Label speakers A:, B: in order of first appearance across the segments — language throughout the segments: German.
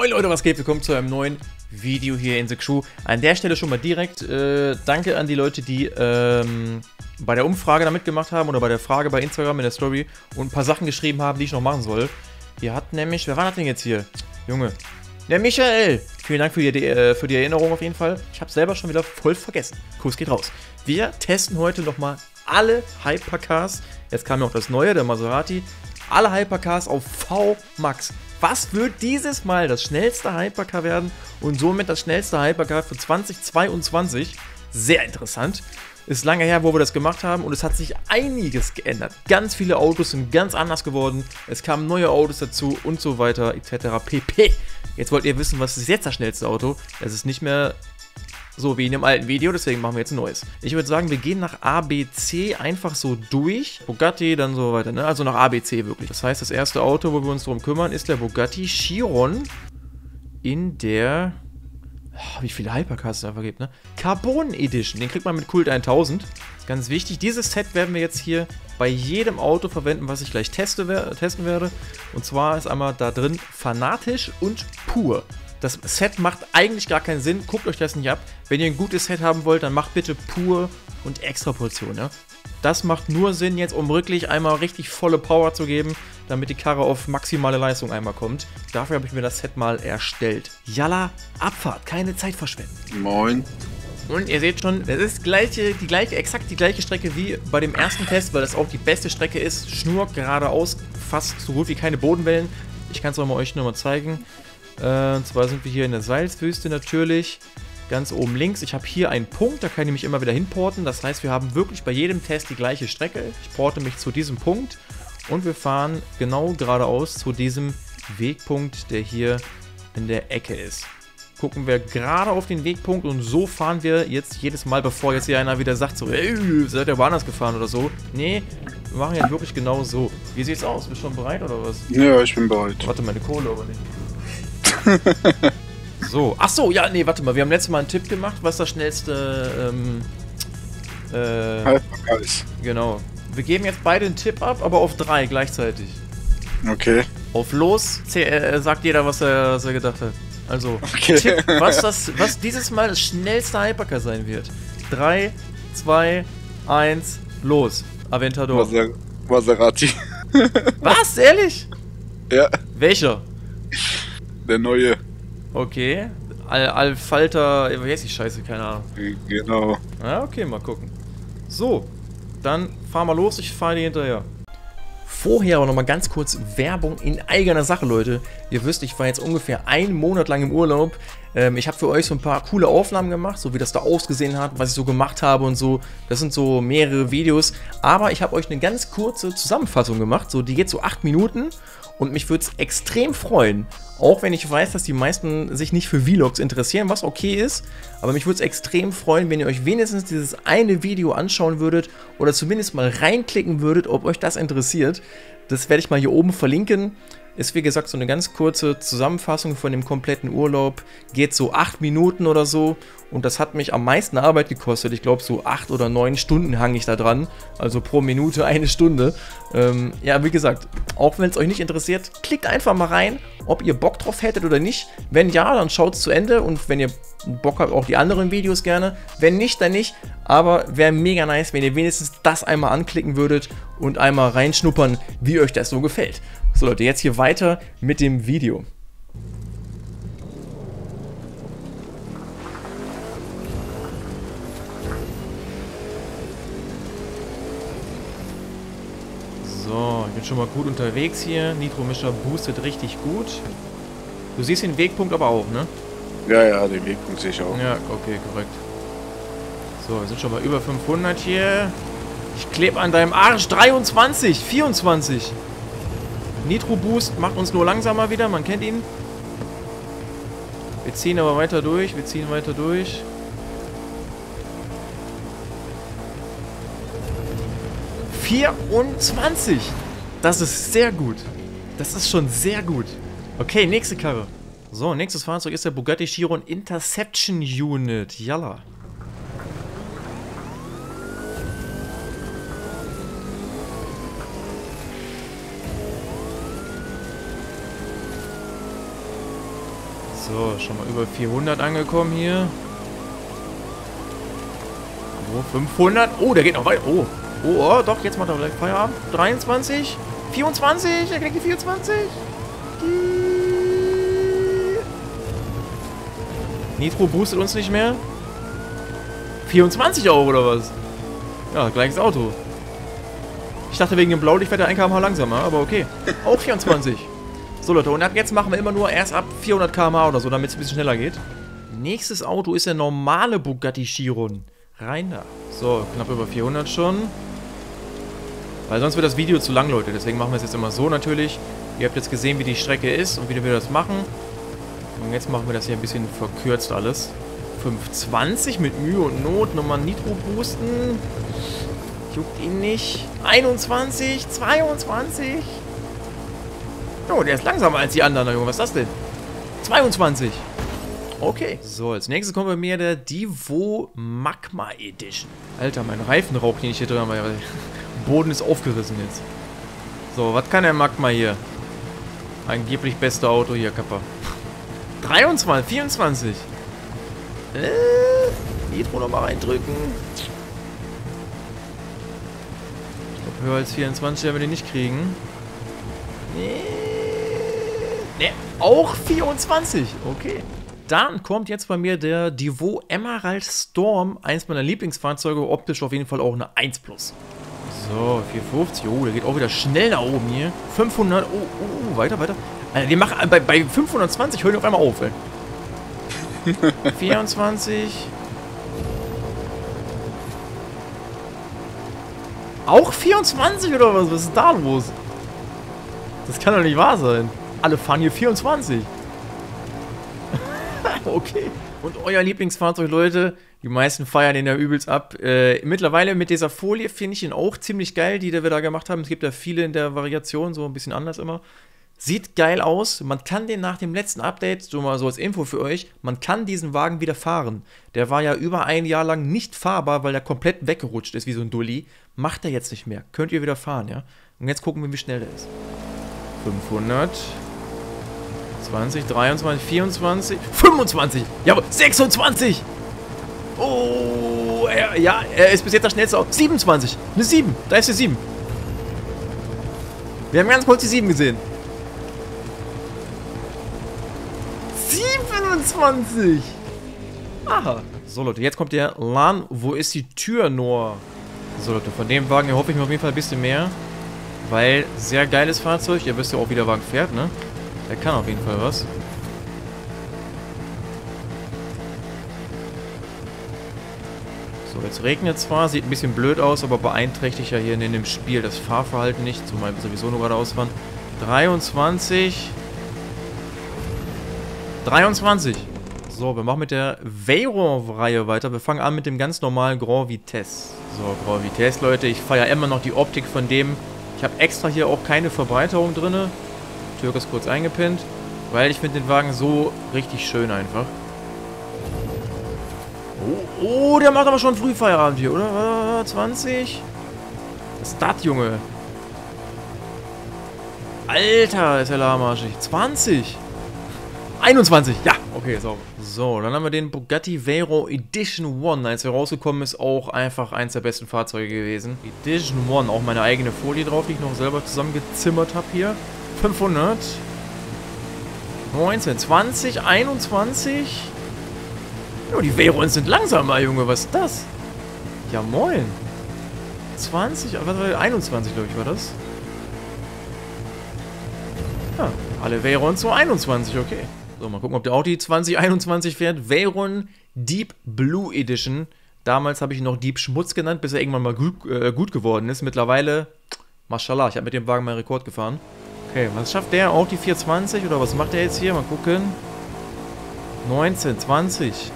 A: Moin Leute, was geht? Willkommen zu einem neuen Video hier in The Crew. An der Stelle schon mal direkt äh, danke an die Leute, die ähm, bei der Umfrage da mitgemacht haben oder bei der Frage bei Instagram in der Story und ein paar Sachen geschrieben haben, die ich noch machen soll. Ihr habt nämlich, wer war das denn jetzt hier? Junge. Der Michael. Vielen Dank für die, äh, für die Erinnerung auf jeden Fall. Ich habe selber schon wieder voll vergessen. Kuss geht raus. Wir testen heute nochmal alle Hypercars. Jetzt kam ja auch das neue, der Maserati. Alle Hypercars auf V-Max. Was wird dieses Mal das schnellste Hypercar werden und somit das schnellste Hypercar für 2022? Sehr interessant. Ist lange her, wo wir das gemacht haben und es hat sich einiges geändert. Ganz viele Autos sind ganz anders geworden. Es kamen neue Autos dazu und so weiter etc. pp. Jetzt wollt ihr wissen, was ist jetzt das schnellste Auto? Es ist nicht mehr so wie in dem alten Video, deswegen machen wir jetzt ein neues. Ich würde sagen, wir gehen nach ABC einfach so durch. Bugatti, dann so weiter, ne? Also nach ABC wirklich. Das heißt, das erste Auto, wo wir uns darum kümmern, ist der Bugatti Chiron in der... Oh, wie viele Hypercars es einfach gibt, ne? Carbon Edition. Den kriegt man mit Kult 1000. ist ganz wichtig. Dieses Set werden wir jetzt hier bei jedem Auto verwenden, was ich gleich teste, testen werde. Und zwar ist einmal da drin fanatisch und pur. Das Set macht eigentlich gar keinen Sinn. Guckt euch das nicht ab. Wenn ihr ein gutes Set haben wollt, dann macht bitte pur und extra Portion. Ja? Das macht nur Sinn jetzt, um wirklich einmal richtig volle Power zu geben, damit die Karre auf maximale Leistung einmal kommt. Dafür habe ich mir das Set mal erstellt. Jalla, Abfahrt, keine Zeit verschwenden.
B: Moin.
A: Und ihr seht schon, das ist gleiche, die gleiche, exakt die gleiche Strecke wie bei dem ersten Test, weil das auch die beste Strecke ist. Schnur geradeaus, fast so gut wie keine Bodenwellen. Ich kann es euch nur mal zeigen. Äh, und zwar sind wir hier in der Salzwüste natürlich. Ganz oben links. Ich habe hier einen Punkt, da kann ich mich immer wieder hinporten. Das heißt, wir haben wirklich bei jedem Test die gleiche Strecke. Ich porte mich zu diesem Punkt und wir fahren genau geradeaus zu diesem Wegpunkt, der hier in der Ecke ist. Gucken wir gerade auf den Wegpunkt und so fahren wir jetzt jedes Mal, bevor jetzt hier einer wieder sagt, so, ey, seid ihr woanders gefahren oder so. Nee, wir machen jetzt wirklich genau so. Wie sieht's aus? Bist du schon bereit oder was?
B: Ja, ich bin bereit.
A: Warte, meine Kohle aber nicht. so, ach so, ja, nee, warte mal, wir haben letztes Mal einen Tipp gemacht, was das schnellste, ähm, äh, ist. Genau. Wir geben jetzt beide einen Tipp ab, aber auf drei gleichzeitig.
B: Okay.
A: Auf los äh, sagt jeder, was er, was er gedacht hat. Also, okay. Tipp, was, das, was dieses Mal das schnellste Hypercar sein wird. 3, 2, 1, los. Aventador.
B: Maser Maserati.
A: was? Ehrlich?
B: Ja.
A: Welcher?
B: Der neue.
A: Okay. Al Alfalter, wie heißt die Scheiße? Keine Ahnung.
B: Genau.
A: Ja, okay, mal gucken. So, dann fahr mal los, ich fahre dir hinterher. Vorher aber nochmal ganz kurz Werbung in eigener Sache, Leute. Ihr wisst, ich war jetzt ungefähr einen Monat lang im Urlaub. Ähm, ich habe für euch so ein paar coole Aufnahmen gemacht, so wie das da ausgesehen hat, was ich so gemacht habe und so. Das sind so mehrere Videos. Aber ich habe euch eine ganz kurze Zusammenfassung gemacht. So, die geht so acht Minuten. Und mich würde es extrem freuen, auch wenn ich weiß, dass die meisten sich nicht für Vlogs interessieren, was okay ist. Aber mich würde es extrem freuen, wenn ihr euch wenigstens dieses eine Video anschauen würdet oder zumindest mal reinklicken würdet, ob euch das interessiert. Das werde ich mal hier oben verlinken. Ist wie gesagt so eine ganz kurze Zusammenfassung von dem kompletten Urlaub. Geht so acht Minuten oder so. Und das hat mich am meisten Arbeit gekostet. Ich glaube, so acht oder neun Stunden hang ich da dran. Also pro Minute eine Stunde. Ähm, ja, wie gesagt, auch wenn es euch nicht interessiert, klickt einfach mal rein, ob ihr Bock drauf hättet oder nicht. Wenn ja, dann schaut es zu Ende. Und wenn ihr Bock habt, auch die anderen Videos gerne. Wenn nicht, dann nicht. Aber wäre mega nice, wenn ihr wenigstens das einmal anklicken würdet und einmal reinschnuppern, wie euch das so gefällt. So Leute, jetzt hier weiter mit dem Video. So, ich bin schon mal gut unterwegs hier. Nitro-Mischer boostet richtig gut. Du siehst den Wegpunkt aber auch, ne?
B: Ja, ja, den Wegpunkt sehe ich auch.
A: Ja, okay, korrekt. So, wir sind schon mal über 500 hier. Ich klebe an deinem Arsch. 23, 24. Nitro Boost macht uns nur langsamer wieder. Man kennt ihn. Wir ziehen aber weiter durch. Wir ziehen weiter durch. 24. Das ist sehr gut. Das ist schon sehr gut. Okay, nächste Karre. So, nächstes Fahrzeug ist der Bugatti Chiron Interception Unit. Yalla. So, schon mal über 400 angekommen hier. Oh, 500. Oh, der geht noch weiter. Oh. oh, oh, doch, jetzt macht er gleich Feierabend. 23, 24, er kriegt die 24. Die Nitro boostet uns nicht mehr. 24 auch, oder was? Ja, gleiches Auto. Ich dachte, wegen dem Blaulicht wäre der 1 km langsamer, aber okay. Auch 24. So, Leute, und ab jetzt machen wir immer nur erst ab 400 km oder so, damit es ein bisschen schneller geht. Nächstes Auto ist der normale Bugatti Chiron. Rein da. So, knapp über 400 schon. Weil sonst wird das Video zu lang, Leute. Deswegen machen wir es jetzt immer so natürlich. Ihr habt jetzt gesehen, wie die Strecke ist und wie wir das machen. Und jetzt machen wir das hier ein bisschen verkürzt alles. 520 mit Mühe und Not. Nochmal Nitro boosten. Juckt ihn nicht. 21, 22. Oh, der ist langsamer als die anderen, Junge. Was ist das denn? 22. Okay. So, als nächstes kommt bei mir der Divo Magma Edition. Alter, mein Reifenrauch, den ich hier drin habe. Der Boden ist aufgerissen jetzt. So, was kann der Magma hier? Angeblich beste Auto hier, Kappa. 23, 24. Äh, Nitro nochmal reindrücken. Ich glaube, höher als 24 werden wir den nicht kriegen. Nee. Auch 24. Okay. Dann kommt jetzt bei mir der Divo Emerald Storm. Eins meiner Lieblingsfahrzeuge. Optisch auf jeden Fall auch eine 1 Plus. So, 450. Oh, der geht auch wieder schnell nach oben hier. 500. Oh, oh, oh weiter, weiter. Alter, die machen bei, bei 520 hören die auf einmal auf, ey. 24. Auch 24 oder was? Was ist da los? Das kann doch nicht wahr sein. Alle fahren hier 24. okay. Und euer Lieblingsfahrzeug, Leute, die meisten feiern den ja übelst ab. Äh, mittlerweile mit dieser Folie finde ich ihn auch ziemlich geil, die wir da gemacht haben. Es gibt ja viele in der Variation, so ein bisschen anders immer. Sieht geil aus. Man kann den nach dem letzten Update, so mal so als Info für euch, man kann diesen Wagen wieder fahren. Der war ja über ein Jahr lang nicht fahrbar, weil er komplett weggerutscht ist wie so ein Dulli. Macht er jetzt nicht mehr. Könnt ihr wieder fahren, ja? Und jetzt gucken wir, wie schnell der ist. 500. 20, 23, 24, 25. Ja, 26. Oh, er, ja, er ist bis jetzt der schnellste Auto. 27. Eine 7. Da ist die 7. Wir haben ganz kurz die 7 gesehen. 27. Aha. So, Leute, jetzt kommt der LAN. Wo ist die Tür nur? So, Leute, von dem Wagen hoffe ich mir auf jeden Fall ein bisschen mehr. Weil, sehr geiles Fahrzeug. Ihr wisst ja auch, wie der Wagen fährt, ne? Der kann auf jeden Fall was. So, jetzt regnet zwar, sieht ein bisschen blöd aus, aber beeinträchtigt ja hier in dem Spiel das Fahrverhalten nicht, zumal wir sowieso nur gerade ausfahren. 23. 23. So, wir machen mit der Veyron-Reihe weiter. Wir fangen an mit dem ganz normalen Grand Vitesse. So, Grand Vitesse, Leute. Ich feiere immer noch die Optik von dem. Ich habe extra hier auch keine Verbreiterung drin. Türk ist kurz eingepinnt. Weil ich finde den Wagen so richtig schön einfach. Oh, oh, der macht aber schon früh Feierabend hier, oder? 20? Was ist das, Junge? Alter, ist der lahmarschig. 20? 21, ja, okay, so. So, dann haben wir den Bugatti Veyron Edition One. Als er rausgekommen ist, auch einfach eins der besten Fahrzeuge gewesen. Edition One, auch meine eigene Folie drauf, die ich noch selber zusammengezimmert habe hier. 500. 19, 20, 21. Ja, die Veyrons sind langsamer, Junge. Was ist das? Ja, moin. 20, was war 21, glaube ich, war das. Ja, alle Veyrons so 21, okay. So, mal gucken, ob der Audi 2021 fährt. Veyron Deep Blue Edition. Damals habe ich ihn noch Deep Schmutz genannt, bis er irgendwann mal gut, äh, gut geworden ist. Mittlerweile, mashallah, ich habe mit dem Wagen meinen Rekord gefahren. Okay, was schafft der? Auch die 420 oder was macht der jetzt hier? Mal gucken. 19, 20.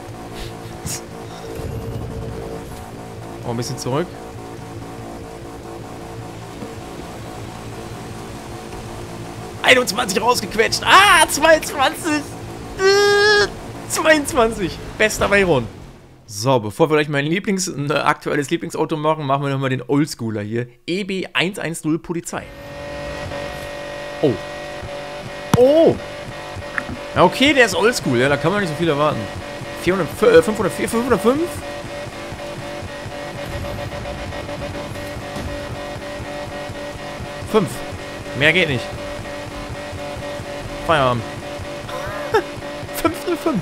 A: Auch ein bisschen zurück. ...21 rausgequetscht. Ah, 22. Äh, 22. Bester Veyron. So, bevor wir gleich mein Lieblings, ein aktuelles Lieblingsauto machen, machen wir nochmal den Oldschooler hier. EB110 Polizei. Oh. Oh! Ja, okay, der ist oldschool, ja, da kann man nicht so viel erwarten. 400, äh, 504, 505? Fünf. Mehr geht nicht. Feierabend. 505.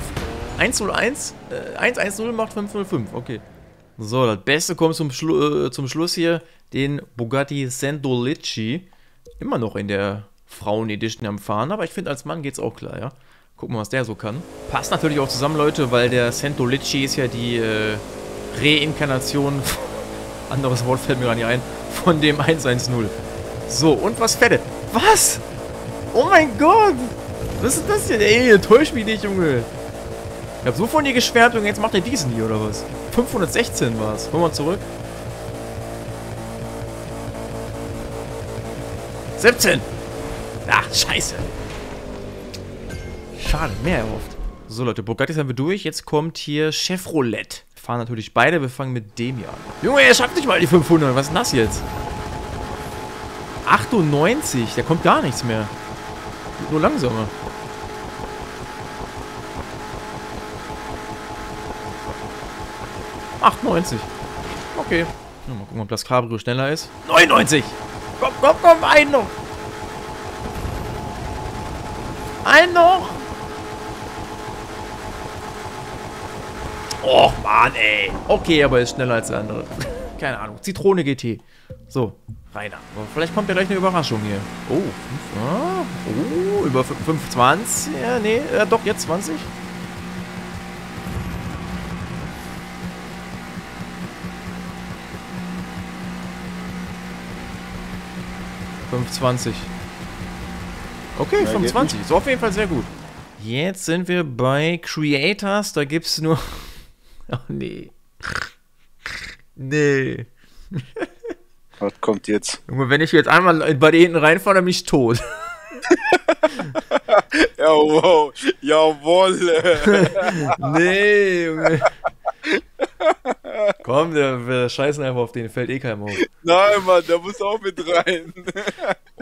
A: 101, äh, 110 macht 505, okay. So, das Beste kommt zum, Schlu äh, zum Schluss hier. Den Bugatti Sandolici. Immer noch in der Frauen-Edition am Fahren, aber ich finde, als Mann geht's auch klar, ja. Gucken wir, was der so kann. Passt natürlich auch zusammen, Leute, weil der Santolici ist ja die äh, Reinkarnation, anderes Wort fällt mir gar nicht ein, von dem 110. So, und was fette? Was? Oh mein Gott! Was ist das denn? Ey, täusch mich nicht, Junge. Ich hab so von dir geschwärmt und jetzt macht er diesen hier, oder was? 516 war's. Hol mal zurück. 17! Ach, scheiße. Schade, mehr erhofft. So, Leute, Bugatti sind wir durch. Jetzt kommt hier Chevrolet. Wir fahren natürlich beide. Wir fangen mit dem hier an. Junge, er schafft nicht mal die 500. Was ist denn das jetzt? 98. Da kommt gar nichts mehr. Nur langsamer. Achtundneunzig. Okay. Ja, mal gucken, ob das Cabrio schneller ist. 99! Komm, komm, komm, ein noch! Ein noch! Och, Mann, ey. Okay, aber ist schneller als der andere. Keine Ahnung. Zitrone GT. So, reiner. Vielleicht kommt ja gleich eine Überraschung hier. Oh, fünf, ah, oh, über 25. Ja, nee, äh, doch, jetzt 20. Fünfundzwanzig. Okay, 25. So auf jeden Fall sehr gut. Jetzt sind wir bei Creators. Da gibt es nur... Oh, nee. Nee.
B: Was kommt jetzt?
A: Junge, wenn ich jetzt einmal bei dir hinten reinfahre, dann bin ich tot.
B: Jawohl. Jawohl.
A: nee, Junge. Komm, der, wir scheißen einfach auf den, fällt eh keinem auf.
B: Nein, Mann, der muss auch mit rein.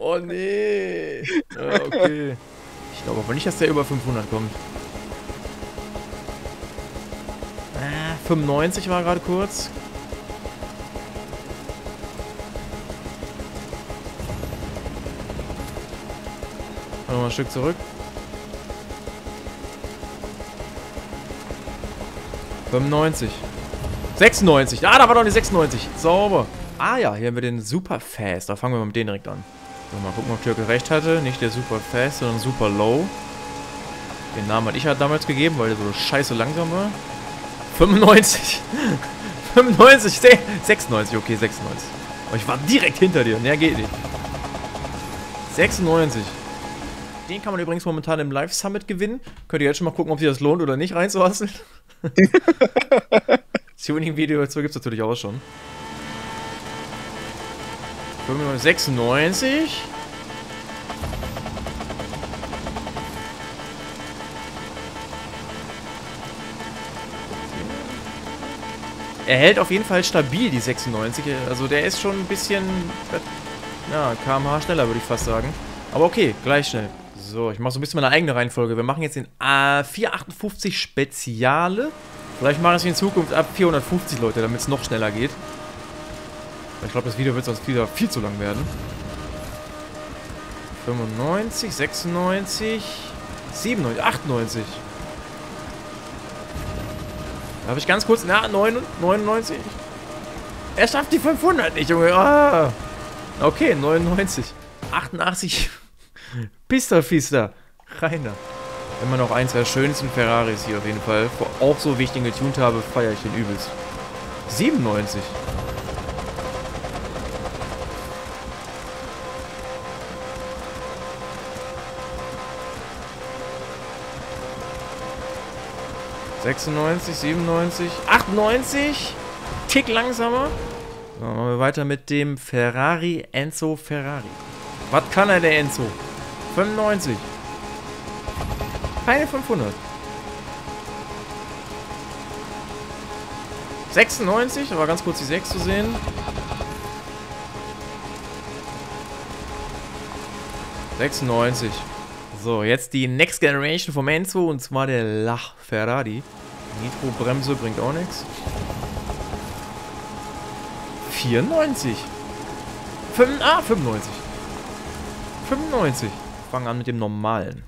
A: oh, nee. Ich glaube aber nicht, dass der über 500 kommt. Ah, 95 war gerade kurz. Nochmal ein Stück zurück. 95. 96. Ah, da war doch die 96. Sauber. Ah ja, hier haben wir den Super Fast. Da fangen wir mit denen direkt an. So, mal gucken, ob Türke recht hatte. Nicht der Super Fast, sondern Super Low. Den Namen hatte ich halt damals gegeben, weil der so scheiße langsam war. 95. 95. 96. Okay, 96. Aber ich war direkt hinter dir. Mehr geht nicht. 96. Den kann man übrigens momentan im Live Summit gewinnen. Könnt ihr jetzt schon mal gucken, ob sich das lohnt oder nicht reinzuhasseln. Tuning-Video dazu gibt es natürlich auch schon. 96. Er hält auf jeden Fall stabil, die 96. Also der ist schon ein bisschen, ja, kmh schneller, würde ich fast sagen. Aber okay, gleich schnell. So, ich mache so ein bisschen meine eigene Reihenfolge. Wir machen jetzt den A458 Speziale. Vielleicht mache ich es in Zukunft ab 450, Leute, damit es noch schneller geht. Ich glaube, das Video wird sonst wieder viel zu lang werden. 95, 96, 97, 98. Darf ich ganz kurz... Na, 99. Er schafft die 500 nicht, Junge. Ah. Okay, 99. 88. Pista Fista. Reiner. Immer noch eins der schönsten Ferraris hier auf jeden Fall. Auch so wie ich den getuned habe, feiere ich den übelst. 97. Sechsundneunzig, 97, 98. Tick langsamer. So, machen wir weiter mit dem Ferrari Enzo Ferrari. Was kann er, der Enzo? 95. Keine 500. 96, da war ganz kurz die 6 zu sehen. Sechsundneunzig. So, jetzt die Next Generation vom Enzo und zwar der Lach Ferrari. Nitro-Bremse bringt auch nichts. 94. 5, ah, 95. 95. Fangen an mit dem normalen.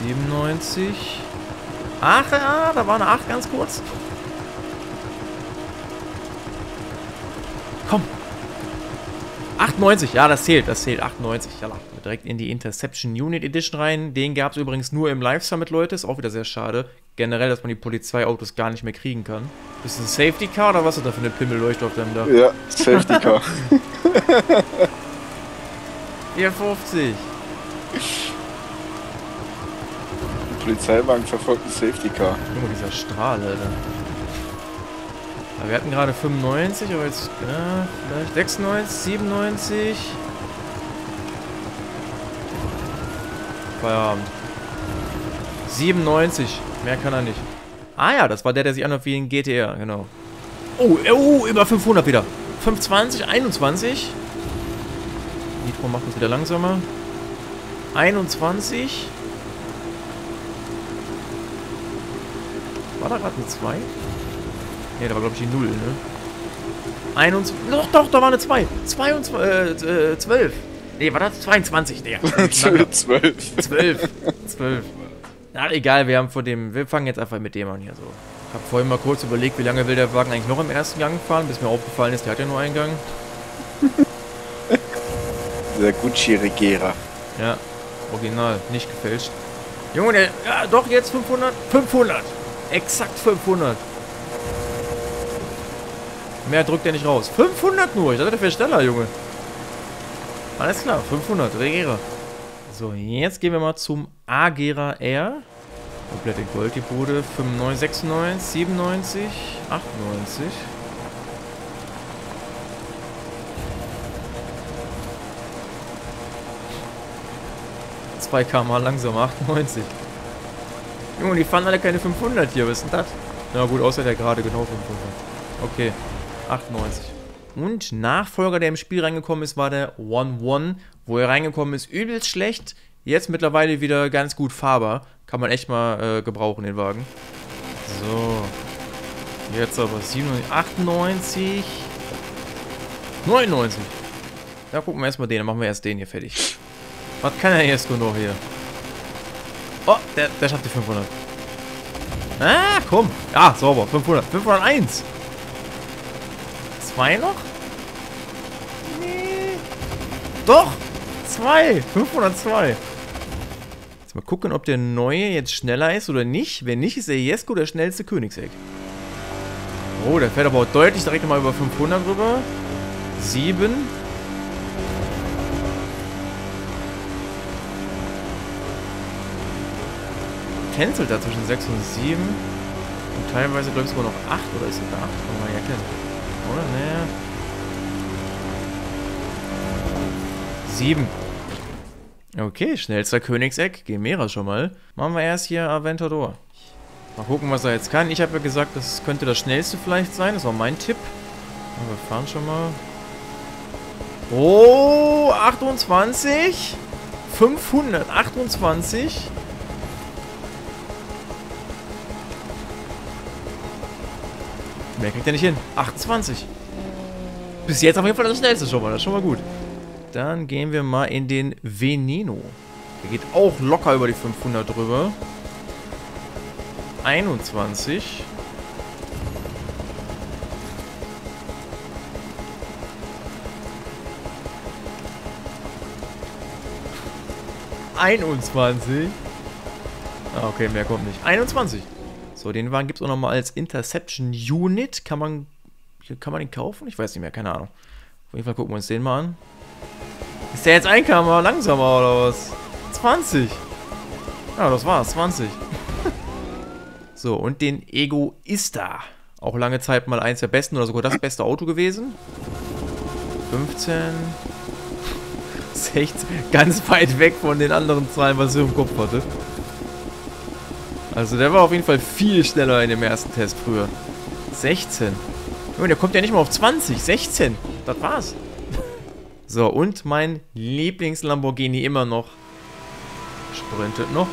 A: 97. Ach, ja, da war eine 8 ganz kurz. Komm. 98, ja, das zählt, das zählt. 98, ja, direkt in die Interception Unit Edition rein. Den gab es übrigens nur im Live Summit, Leute. Ist auch wieder sehr schade. Generell, dass man die Polizeiautos gar nicht mehr kriegen kann. Ist das ein Safety Car oder was ist da für eine Pimmelleuchte auf deinem Dach?
B: Ja, Safety Car.
A: 54.
B: Polizeiwagen verfolgt ein Safety Car.
A: Guck mal, dieser Strahl, Alter. Wir hatten gerade 95, aber jetzt, ja, vielleicht 96, 97. Feierabend. 97. Mehr kann er nicht. Ah ja, das war der, der sich anhört wie ein GTR, genau. Oh, oh, über 500 wieder. 520, 21. Nitro macht das wieder langsamer. 21. War da gerade eine 2? Ne, da war glaube ich die 0, ne? 21. Doch, doch, da war eine 2. 22, äh, 12. Ne, war das 22? Ne,
B: 12.
A: 12. 12. Ach, egal, wir haben vor dem. Wir fangen jetzt einfach mit dem an hier so. Ich habe vorhin mal kurz überlegt, wie lange will der Wagen eigentlich noch im ersten Gang fahren, bis mir aufgefallen ist, der hat ja nur einen Gang.
B: Der Gucci Regera.
A: Ja, original, nicht gefälscht. Junge, der. Ja, doch, jetzt 500. 500! Exakt 500. Mehr drückt er nicht raus. 500 nur. Ich dachte, der wäre schneller, Junge. Alles klar, 500. Regera. So, jetzt gehen wir mal zum Agera R. Komplett in Gold die Bude. 95, 96, 97, 98. Zwei km langsamer, 98. Junge, die fahren alle keine 500 hier. Was ist denn das? Na gut, außer der gerade genau 500. Okay, 98. Und Nachfolger, der im Spiel reingekommen ist, war der 1-1. Wo er reingekommen ist, übelst schlecht. Jetzt mittlerweile wieder ganz gut fahrbar. Kann man echt mal äh, gebrauchen, den Wagen. So. Jetzt aber 97, 98, 99. Ja, gucken wir erstmal den. Dann machen wir erst den hier fertig. Was kann er jetzt nur noch hier? Oh, der, der schafft die 500. Ah, komm. Ja, sauber. 500. 501. Zwei noch? Nee. Doch. Zwei. 502. Jetzt mal gucken, ob der neue jetzt schneller ist oder nicht. Wenn nicht, ist der Jesko der schnellste Königseck. Oh, der fährt aber auch deutlich direkt mal über 500 rüber. 7. Tänzelt da zwischen 6 und 7. Und teilweise, glaube ich, sogar noch 8. Oder ist sogar 8? Kann man ja erkennen. Oder? Naja. 7. Okay, schnellster Königseck. Gemera schon mal. Machen wir erst hier Aventador. Mal gucken, was er jetzt kann. Ich habe ja gesagt, das könnte das schnellste vielleicht sein. Das war mein Tipp. Aber wir fahren schon mal. Oh, 28. 528. Mehr kriegt er nicht hin. 28. Bis jetzt auf jeden Fall das schnellste schon mal. Das ist schon mal gut. Dann gehen wir mal in den Veneno. Der geht auch locker über die 500 drüber. 21. Einundzwanzig. Ah, okay, mehr kommt nicht. 21. So, den Wagen gibt es auch nochmal als Interception Unit. Kann man, kann man den kaufen? Ich weiß nicht mehr, keine Ahnung. Auf jeden Fall gucken wir uns den mal an. Ist der jetzt ein Kammer langsamer oder was? 20. Ja, das war's, 20. so, und den Egoista. Auch lange Zeit mal eins der besten oder sogar das beste Auto gewesen. 15. 16. Ganz weit weg von den anderen Zahlen, was ich im Kopf hatte. Also der war auf jeden Fall viel schneller in dem ersten Test früher. 16. Junge, der kommt ja nicht mal auf 20. 16. Das war's. So, und mein Lieblings-Lamborghini immer noch. Sprintet noch.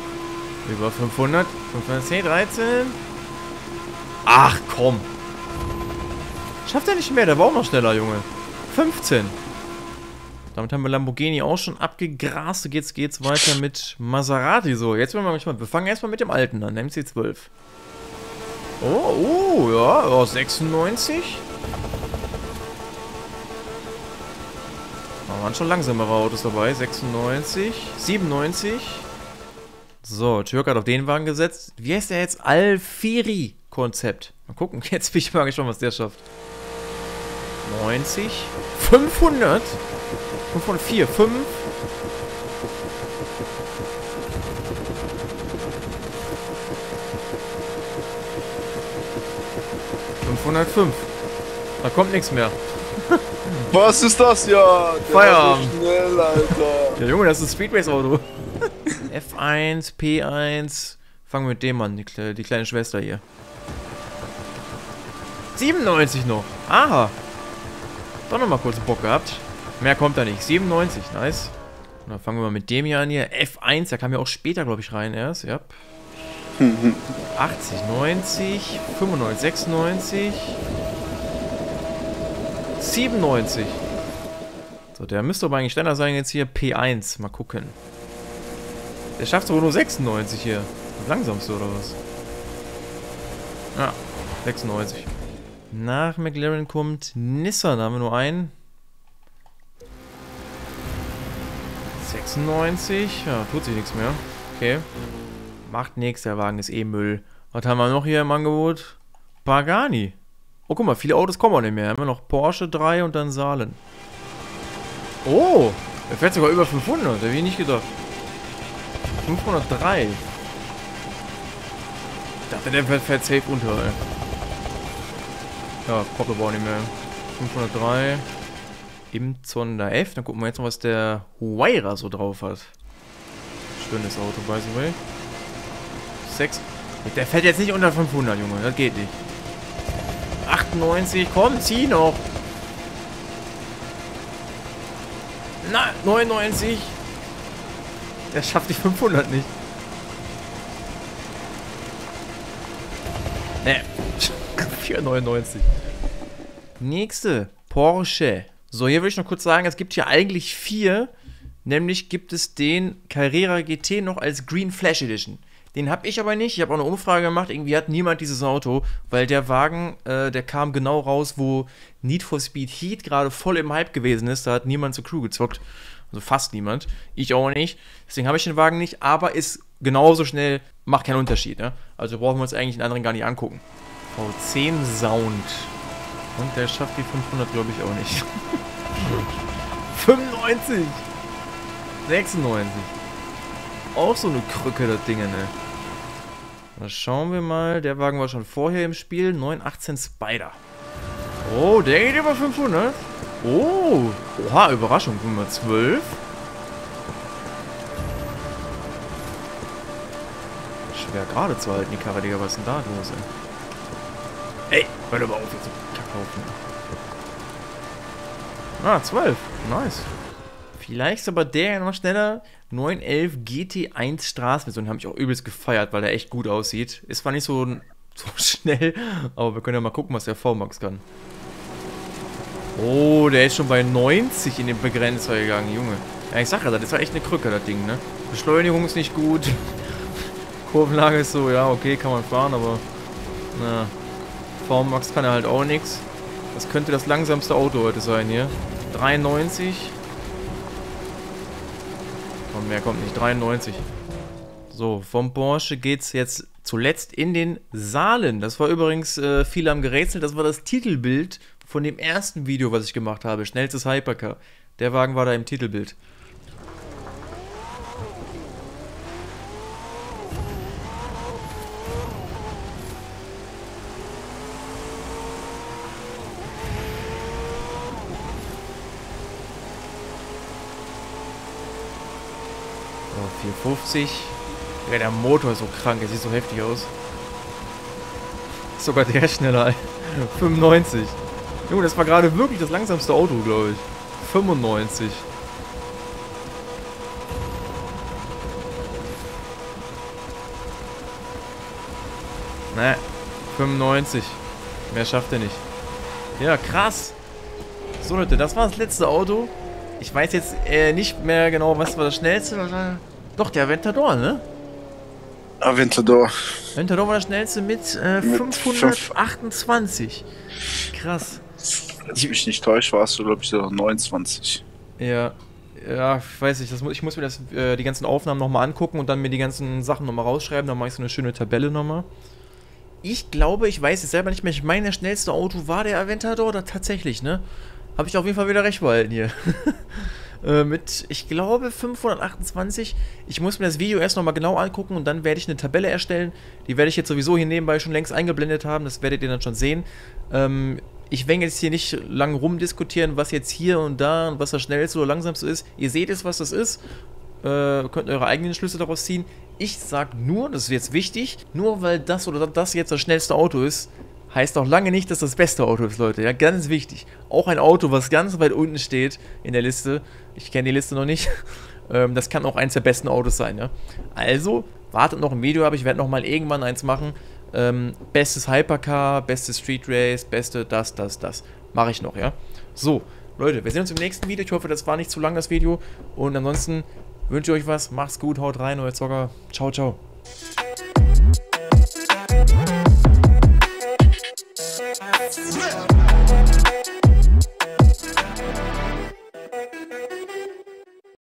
A: Über 500. 510, 13. Ach, komm. Schafft er nicht mehr, der war auch noch schneller, Junge. 15. Damit haben wir Lamborghini auch schon abgegrast. Jetzt geht's weiter mit Maserati. So, jetzt wollen wir mal, wir fangen erstmal mit dem alten an, MC12. Oh, oh, ja, oh, 96. Da waren schon langsamere Autos dabei. 96, 97. So, Türk hat auf den Wagen gesetzt. Wie heißt der jetzt? Alfiri-Konzept. Mal gucken, jetzt bin ich mal gespannt, was der schafft. 90, 500, 504, 5. 505. Da kommt nichts mehr.
B: Was ist das ja? Der
A: Feierabend.
B: so schnell, Alter.
A: Ja, Junge, das ist ein Speedways-Auto. F1, P1. Fangen wir mit dem an, die, die kleine Schwester hier. 97 noch. Aha. Doch noch mal kurz Bock gehabt. Mehr kommt da nicht. 97, nice. Und dann fangen wir mal mit dem hier an hier. F1, der kam ja auch später, glaube ich, rein erst. Ja. 80, 90, 95, 96, 97. So, der müsste aber eigentlich schneller sein jetzt hier. P1, mal gucken. Der schafft aber nur 96 hier. Das langsamste oder was? Ja, 96. Nach McLaren kommt Nissan, da haben wir nur einen. 96, ja, tut sich nichts mehr. Okay. Macht nichts, der Wagen ist eh Müll. Was haben wir noch hier im Angebot? Pagani. Oh, guck mal, viele Autos kommen auch nicht mehr. Haben wir noch Porsche 3 und dann Saalen. Oh, der fährt sogar über 500. Hätte ich nicht gedacht. 503. Ich dachte, der fährt, fährt safe unter, ey. Ja, kommt aber nicht mehr. 503. Im Zonder F. Dann gucken wir jetzt mal, was der Huayra so drauf hat. Schönes Auto, by the way. 6. Der fährt jetzt nicht unter 500, Junge. Das geht nicht. 98. Komm, zieh noch. Na, 99. Der schafft die 500 nicht. Ne, 499. Nächste. Porsche. So, hier will ich noch kurz sagen, es gibt hier eigentlich vier. Nämlich gibt es den Carrera GT noch als Green Flash Edition. Den habe ich aber nicht. Ich habe auch eine Umfrage gemacht. Irgendwie hat niemand dieses Auto, weil der Wagen, äh, der kam genau raus, wo Need for Speed Heat gerade voll im Hype gewesen ist. Da hat niemand zur Crew gezockt. Also fast niemand. Ich auch nicht. Deswegen habe ich den Wagen nicht. Aber ist genauso schnell, macht keinen Unterschied. Ne? Also brauchen wir uns eigentlich den anderen gar nicht angucken. V10 Sound. Und der schafft die 500, glaube ich, auch nicht. 95. 96. Auch so eine Krücke, das Ding, ne? Dann schauen wir mal. Der Wagen war schon vorher im Spiel. 918 Spider. Oh, der geht über 500. Oh, oha, Überraschung. Nummer 12. Schwer gerade zu halten, die Karre, Digga. Was ist denn da los, ey? Ey, hör doch mal auf, jetzt zu kackhaufen. Ah, 12. Nice. Vielleicht ist aber der ja noch schneller. 911 GT1 Straßenversion habe ich auch übelst gefeiert, weil der echt gut aussieht. Ist zwar nicht so, so schnell, aber wir können ja mal gucken, was der V-Max kann. Oh, der ist schon bei 90 in den Begrenzer gegangen, Junge. Ja, ich sag ja, das ja echt eine Krücke, das Ding, ne? Beschleunigung ist nicht gut. Kurvenlage ist so, ja, okay, kann man fahren, aber... Na, V-Max kann er halt auch nichts. Das könnte das langsamste Auto heute sein hier. 93. Und mehr kommt nicht. 93. So, vom Porsche geht's jetzt zuletzt in den Saalen. Das war übrigens, äh, viele haben gerätselt, das war das Titelbild von dem ersten Video, was ich gemacht habe. Schnellstes Hypercar. Der Wagen war da im Titelbild. So, 450. Ja, der Motor ist so krank, er sieht so heftig aus. Sogar der schneller. 95. Junge, das war gerade wirklich das langsamste Auto, glaube ich. 95. Ne, 95. Mehr schafft er nicht. Ja, krass. So, Leute, das war das letzte Auto. Ich weiß jetzt äh, nicht mehr genau, was war das schnellste. Doch, der Aventador, ne?
B: Aventador.
A: Aventador war der schnellste mit, äh,
B: Mit
A: 528. Krass.
B: Wenn ich mich nicht täusche, warst du, glaube ich, so 29.
A: Ja, ja, ich weiß nicht, das ich muss mir das, äh, die ganzen Aufnahmen nochmal angucken und dann mir die ganzen Sachen nochmal rausschreiben. Dann mache ich so eine schöne Tabelle nochmal. Ich glaube, ich weiß es selber nicht mehr. Ich meine, das schnellste Auto war der Aventador oder tatsächlich, ne? Habe ich auf jeden Fall wieder recht behalten hier. äh, mit, ich glaube, 528. Ich muss mir das Video erst nochmal genau angucken und dann werde ich eine Tabelle erstellen. Die werde ich jetzt sowieso hier nebenbei schon längst eingeblendet haben. Das werdet ihr dann schon sehen. Ähm, ich werde jetzt hier nicht lang rumdiskutieren, was jetzt hier und da und was das schnellste oder langsamste ist. Ihr seht es, was das ist. Äh, könnt eure eigenen Schlüsse daraus ziehen. Ich sag nur, das ist jetzt wichtig, nur weil das oder das jetzt das schnellste Auto ist, heißt auch lange nicht, dass das beste Auto ist, Leute. Ja, ganz wichtig. Auch ein Auto, was ganz weit unten steht in der Liste. Ich kenne die Liste noch nicht. ähm, das kann auch eins der besten Autos sein, ja. Also, wartet noch ein Video ab. Ich werde noch mal irgendwann eins machen. Ähm, bestes Hypercar, bestes Street Race, beste das, das, das. Mache ich noch, ja. So, Leute, wir sehen uns im nächsten Video. Ich hoffe, das war nicht zu lang, das Video. Und ansonsten wünsche ich euch was. Macht's gut, haut rein, euer Zocker. Ciao, ciao.
C: Yeah.